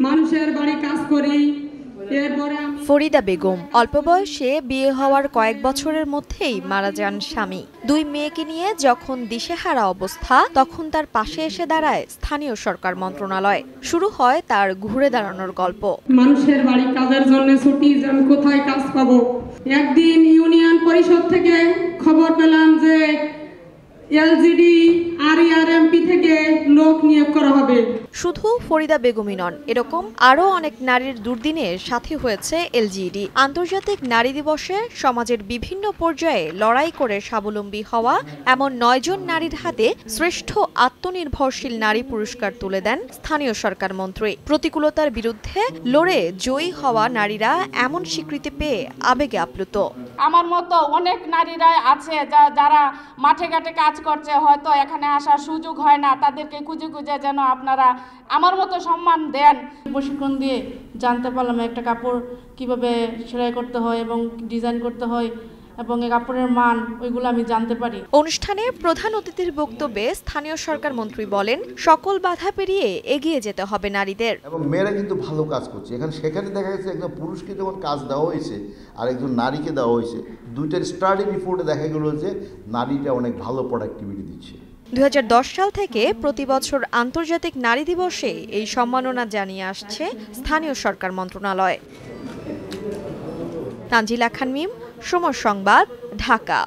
মানুষের বাড়ি কাজ করি। ফরিদা বেগম অল্প বয়সে বিয়ে হওয়ার কয়েক বছরের মধ্যেই মারা যান স্বামী। দুই মেয়েকে নিয়ে যখন দিশেহারা অবস্থা তখন তার পাশে এসে দাঁড়ায় স্থানীয় সরকার মন্ত্রণালয়। শুরু হয় তার ঘুরে দাঁড়ানোর গল্প। মানুষের বাড়ি কাজের জন্য ছুটি যে আমি কোথায় কাজ পাবো। একদিন ইউনিয়ন পরিষদ থেকে খবর পেলাম যে এলজিডি আর থেকে লোক নিয়োগ করা হবে। শুধু ফরিদা বেগমই নন, এরকম আরও অনেক নারীর দুর্দিনের সাথী হয়েছে এলজিইডি। আন্তর্জাতিক নারী দিবসে সমাজের বিভিন্ন পর্যায়ে লড়াই করে স্বাবলম্বী হওয়া এমন নয়জন নারীর হাতে শ্রেষ্ঠ আত্মনির্ভরশীল নারী পুরস্কার তুলে দেন স্থানীয় সরকার মন্ত্রী। প্রতিকূলতার বিরুদ্ধে লড়ে জয়ী হওয়া নারীরা এমন স্বীকৃতি পেয়ে আবেগে আপ্লুত। আমার মতো অনেক নারীরাই আছে যা, যারা মাঠে ঘাটে কাজ করছে, হয়তো এখানে আসার সুযোগ হয় না, তাদেরকে খুঁজে খুঁজে যেন আপনারা আমার মতো সম্মান দেন। প্রশিক্ষণ দিয়ে জানতে পারলাম একটা কাপড় কীভাবে সেলাই করতে হয় এবং ডিজাইন করতে হয়। এবং এই কাপড়ের মান ওইগুলো আমি জানতে পারি। অনুষ্ঠানে প্রধান অতিথির বক্তব্যে স্থানীয় সরকার মন্ত্রী বলেন সকল বাধা পেরিয়ে এগিয়ে যেতে হবে নারীদের। এবং মেয়েরা কিন্তু ভালো কাজ করছে। এখানে সেখানে দেখা গেছে একজন পুরুষকে যখন কাজ দেওয়া হয়েছে আর একজন নারীকে দেওয়া হয়েছে দুইটার স্টাডি রিপোর্টে দেখা গেল যে নারীটা অনেক ভালো প্রোডাক্টিভিটি দিচ্ছে। দুই হাজার দশ সাল থেকে প্রতি বছর আন্তর্জাতিক নারী দিবসে এই সম্মাননা জানিয়ে আসছে স্থানীয় সরকার মন্ত্রণালয়। তানজিলা খান মিম সময় সংবাদ ঢাকা।